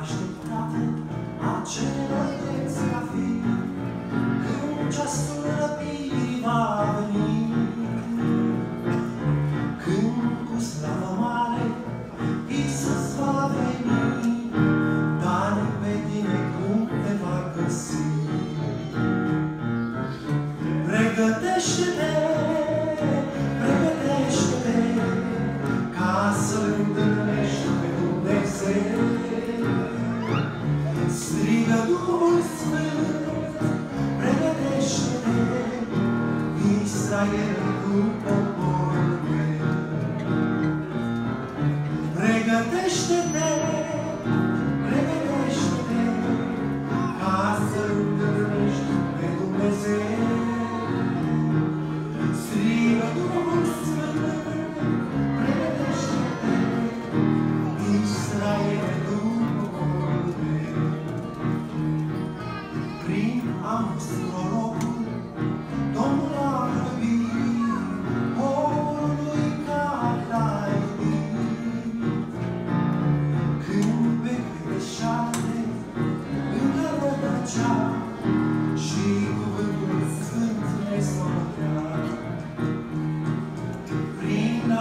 așteptate a celor veți fi. saia do pão.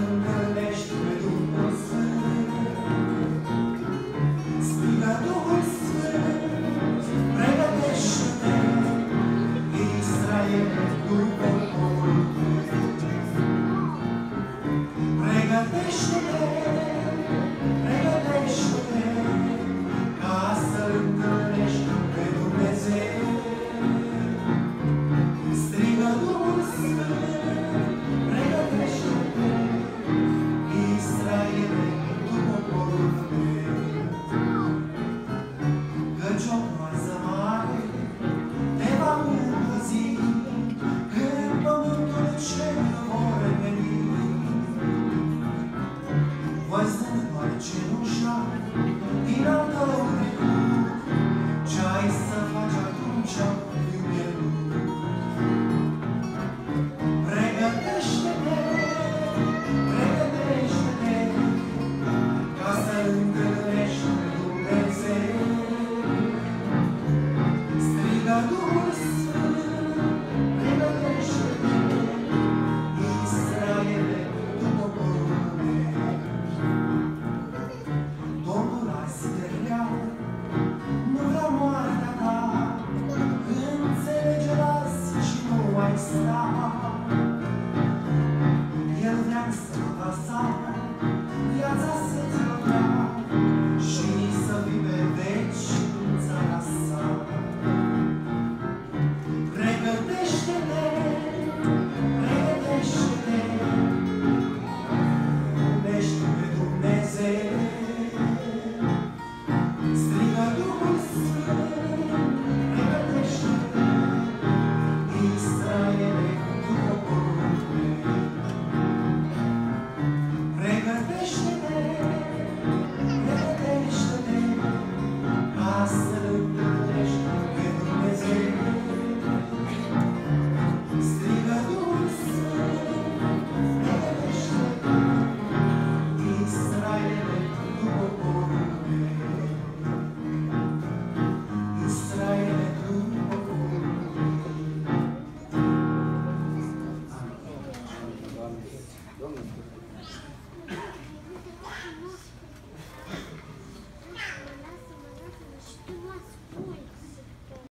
Amen. show. Junge.